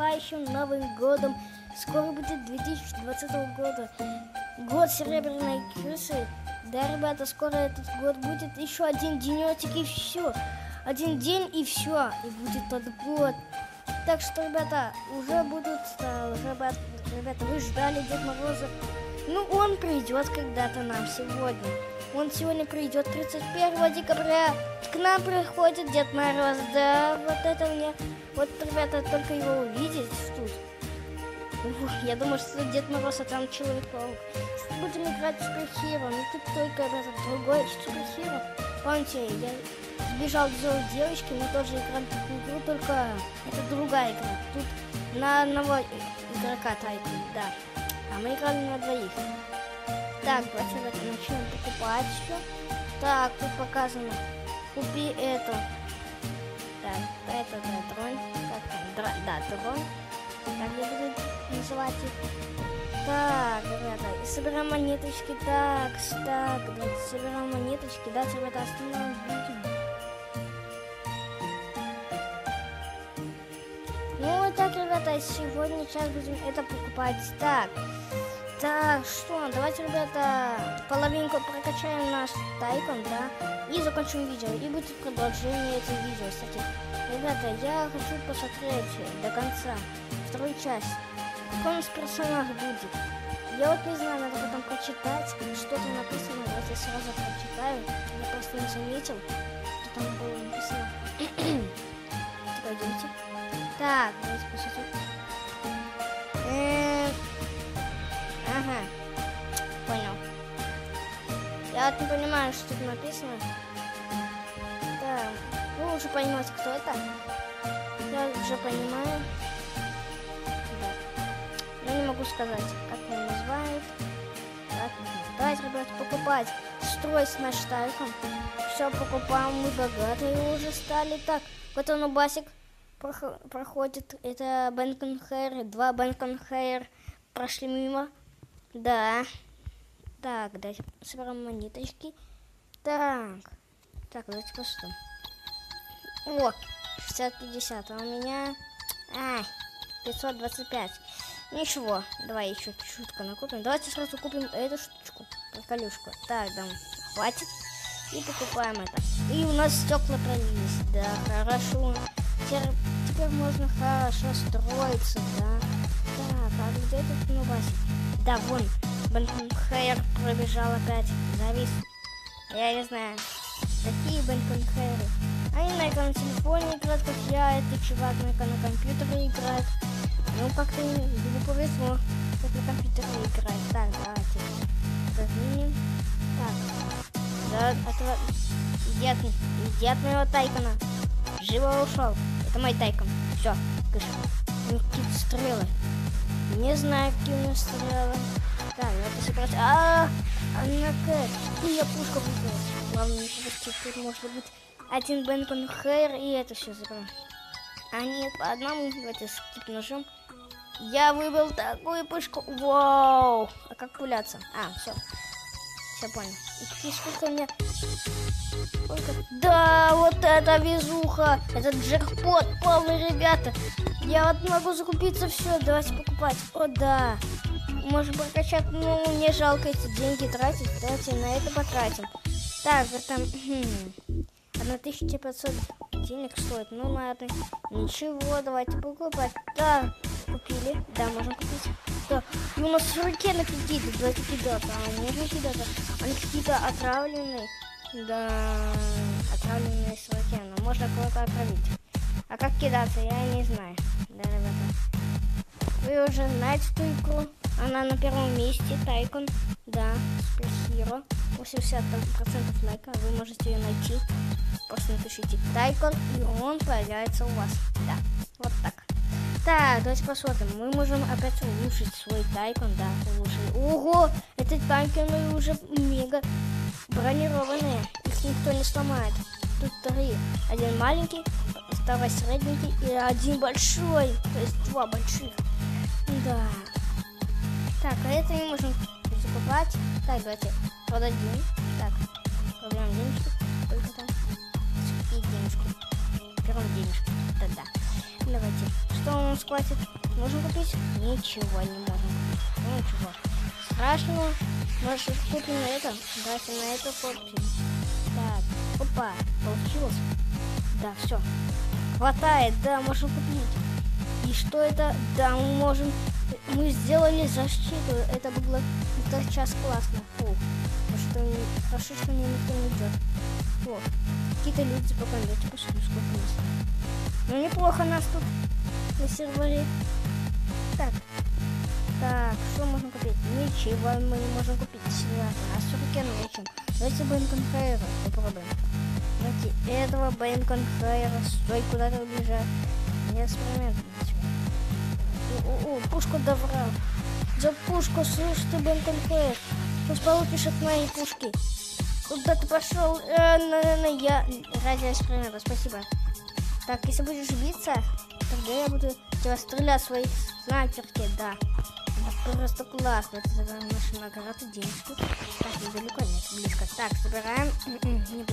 наступающим Новым годом. Скоро будет 2020 года. Год серебряной крысы. Да, ребята, скоро этот год будет еще один денечек и все. Один день и все. И будет тот год. Так что, ребята, уже будут, э, уже, ребят- ребята, вы ждали Дед Мороза. Ну, он придет когда-то нам сегодня. Он сегодня придет 31 декабря. К нам приходит Дед Мороз. Да, вот это мне... Вот, ребята, только его увидеть тут. Ух, Я думаю, что Дед Мороз, а там Человек-паук. Будем играть в суперхиро. Ну, тут только, ребята, другой суперхиро. Помните, я сбежал к злой девочке, мы тоже играли в такую игру, только это другая игра. Тут на одного игрока тайку, да. А мы играли на двоих. Так, давайте начнем покупать все. Так, тут показано. Купи это. Так, это, да, дрон. Как там? Дра- да, дрон. Как я буду называть их? Так, ребята, и собираем монеточки. Так, так, давайте собираем монеточки. Давайте, ребята, остановим видео. Ну, вот так, ребята, сегодня сейчас будем это покупать. Так, так, что, давайте, ребята, половинку прокачаем наш тайкон, да, и закончим видео. И будет продолжение этого видео, кстати. Ребята, я хочу посмотреть до конца вторую часть. Какой у нас персонаж будет? Я вот не знаю, надо потом прочитать, что там написано. Давайте сразу прочитаю. Я просто не заметил, что там было написано. Пойдемте. Так, Ага, понял. Я не понимаю, что тут написано. Так, вы уже понимаете, кто это? Я уже понимаю. Да. Я не могу сказать, как его называют. Так, давайте, ребят, покупать. Строить наш тайком. Все покупаем, мы богатые уже стали. Так, вот он убасик прохо- проходит. Это Бенкон Хайр. Два Бенкон Хайр прошли мимо. Да. Так, давайте соберем монеточки. Так. Так, давайте посмотрим. О, 60-50, а у меня... Ай, 525. Ничего, давай еще чутка накупим. Давайте сразу купим эту штучку, приколюшку. Так, да, хватит. И покупаем это. И у нас стекла пролились. Да, хорошо. Теперь, теперь можно хорошо строиться, да. Так, а где тут Нубасик? Да, вон, Бенконхейр пробежал опять. Завис. Я не знаю. Такие Бенконхейры. Они на на телефоне играют, как я. Это чувак на, на компьютере играет. Ну, как-то ему повезло, как на компьютере играть. Так, давайте. Разминем. Так. Да, этого идиотный, идиотного тайкона. Живо ушел. Это мой тайкон. Все, кыш. Какие-то стрелы. Не знаю, какие у него стрелы. Так, надо собрать. А, однако, и я пушка выиграла. Главное, не пропустить. Тут может быть один Бенкон Хейр, и это все забрал. А нет, по одному, давайте скип нажим. Я выбрал такую пушку. Вау! А как пуляться? А, все. Все понял. И сколько меня... Сколько? Да, вот это везуха! Это джекпот полный, ребята! Я вот могу закупиться все, давайте покупать. О, да! Можем прокачать, ну, мне жалко эти деньги тратить. Давайте на это потратим. Так, хм, 1500 денег стоит. Ну, ладно. Ничего, давайте покупать. Да, купили. Да, можем купить. Да. И у нас ракеты какие-то. Давайте кидаться. А, не кидаться. Они какие-то отравленные. Да, отравленные с ракетой. Можно кого-то отравить. А как кидаться, я не знаю. Да, ребята. Вы уже знаете игру. Она на первом месте, Тайкон. Да, Суперхиро. 80% лайка. Вы можете ее найти. Просто напишите Тайкон, и он появляется у вас. Да, вот так. Так, давайте посмотрим. Мы можем опять улучшить свой Тайкон. Да, улучшили. Ого, эти Тайконы уже мега бронированные. Их никто не сломает. Тут три. Один маленький, второй средненький и один большой. То есть два больших. Да. Так, а это мы можем закупать. Так, давайте продадим. Так, продаем денежки. Сколько там? И денежки. Берем денежки. Да-да. Давайте. Что он схватит? Можем купить? Ничего не можем. Ну ничего. Страшного. Может купим на это? Давайте на это купим. Так. Опа. Получилось. Да, все. Хватает, да, можем купить. И что это? Да, мы можем... Мы сделали защиту. Это было это сейчас классно. Фу. Что, хорошо, что мне никто не идет. Фу. Какие-то люди пока идете, пошли, сколько нас. Ну, неплохо нас тут на сервере. Так. Так, что можно купить? Ничего мы не можем купить. У нас все-таки нечем. Давайте Бенкон Хайра попробуем. Давайте этого Хайра. Стой, куда ты убежал. Не эксперимент. О, пушку добра. За пушку, слышь ты, Бенкон Хайр. Сейчас получишь от моей пушки. Куда ты пошел? Э, на, на, на, я ради эксперимента, спасибо. Так, если будешь биться, тогда я буду тебя стрелять своей снайперки, да. Это просто классно. Это забираем нашу награду, денежку. Так, недалеко, нет, близко. Так, собираем. Не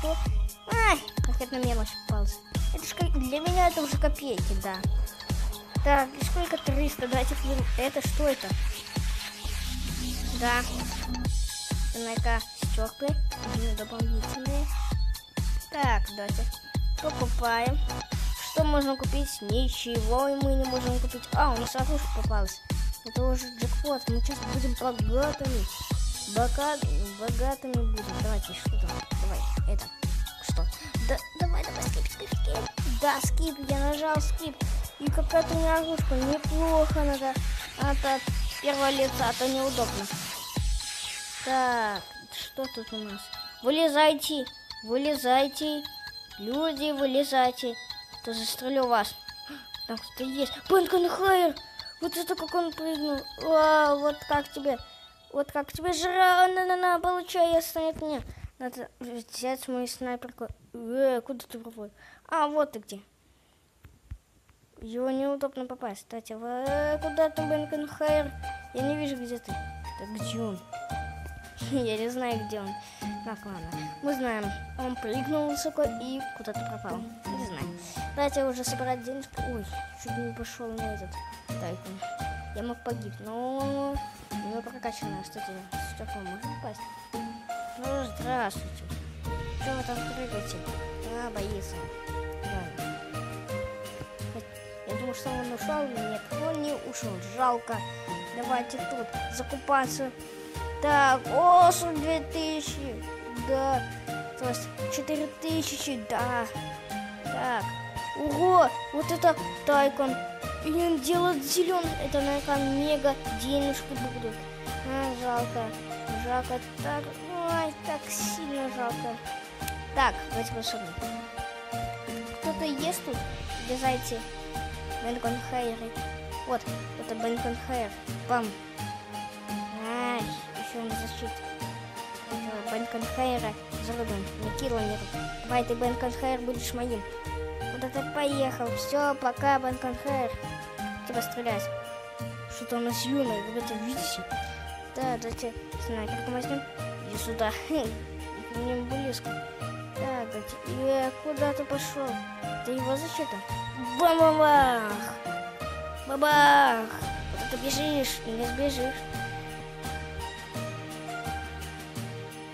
что? Ай, это на мелочь попался. Это ж для меня это уже копейки, да. Так, и сколько 300? Давайте Это что это? Да. На-ка, стекла. Дополнительные. Так, давайте покупаем. Что можно купить? Ничего мы не можем купить. А, у нас окушка попалась. Это уже джекпот. Мы сейчас будем богатыми. Бока... Богатыми будем. Давайте, что там? Это. Что? Да, давай, давай, скип, скип, скип. Да, скип, я нажал скип. И какая-то у меня окушка. Неплохо надо. Это от первого лица, а то неудобно. Так, что тут у нас? Вылезайте, вылезайте. Люди, вылезайте то застрелю вас. Там кто-то есть. Бенкон Хайер! Вот это как он прыгнул. Вау, вот как тебе. Вот как тебе жра. На-на-на, получай, я станет мне. Надо взять мою снайперку. Э, куда ты пропал? А, вот ты где. Его неудобно попасть. Кстати, э, куда ты, Бенкон Хайер? Я не вижу, где ты. Так где он? Я не знаю, где он. Так, ладно. Мы знаем, он прыгнул высоко и куда-то пропал. Не знаю. Давайте уже собирать денежку. Ой, чуть не пошел на этот тайкун. Я мог погиб, но не прокачанная. Кстати, стекло можно упасть? Ну, здравствуйте. Что вы там прыгаете? А, боится. Я думаю, что он ушел. Нет, он не ушел. Жалко. Давайте тут закупаться. Так, о, 2000. Да. То есть 4000, да. Так. Ого, вот это Тайкон. И он делает зеленый. Это, наверное, мега денежки будут. А, жалко. Жалко. Так, так сильно жалко. Так, давайте посмотрим. Кто-то есть тут? Где зайти? Бенкон Хайр. Вот, это Бенкон Хайр. Бам. Ай, еще он защит. Бенкон Хайра зарубим. Не километр. Давай ты, Бенкон Хайр, будешь моим куда ты поехал. Все, пока, Банконхэр. Тебя стрелять. Что-то у нас вы это видите? Да, давайте снайперку возьмем. Иди сюда. Не близко. Так, давайте. Э, куда ты пошел? Ты его защита? Бам-бам-бах! Бабах! Куда ты бежишь? Не сбежишь.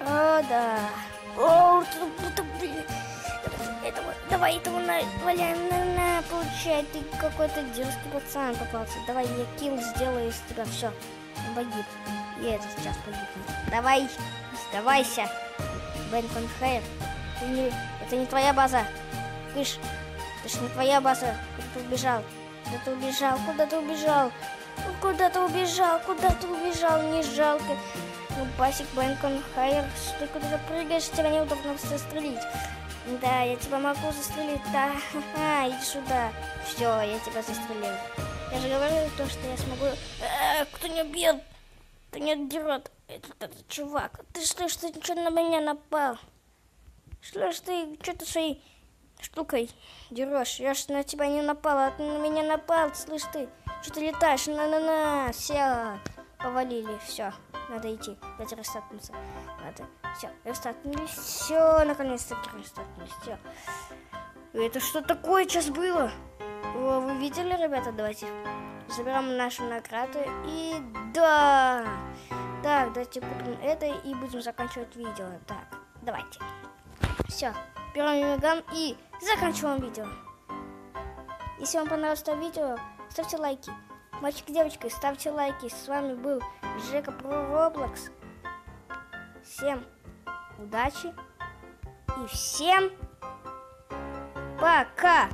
О, да. О, ты, блин этого, давай этого на, валяем, на, на, получай, ты какой-то дерзкий пацан попался. Давай я килл сделаю из тебя, все, погиб. Я это сейчас погибну. Давай, сдавайся, Бен Конхайр. Не, это не твоя база. Кыш, это ж не твоя база. Куда ты убежал? Куда ты убежал? Куда ты убежал? Куда ты убежал? Куда ты убежал? Не жалко. Ну, Басик Бенкон Хайер, что ты куда-то прыгаешь, тебя неудобно застрелить. Да, я тебя могу застрелить. Да, ха-ха, иди сюда. Все, я тебя застрелил. Я же говорил то, что я смогу... Э, кто не бьет? Кто не дерет? Этот, этот чувак. Ты что, что ты что на меня напал? Ж ты что-то своей штукой дерешь? Я ж на тебя не напала, а ты на меня напал, слышь ты. Что ты летаешь? На-на-на, все, повалили, все. Надо идти. Давайте растакнуться. Надо. Все, растакнулись. Все, наконец-таки растакнулись. Все. Это что такое сейчас было? Вы видели, ребята? Давайте заберем наши награды. И да! Так, давайте купим это и будем заканчивать видео. Так, давайте. Все, берем меган и заканчиваем видео. Если вам понравилось это видео, ставьте лайки. Мальчики, девочки, ставьте лайки. С вами был Жека про Roblox. Всем удачи и всем пока!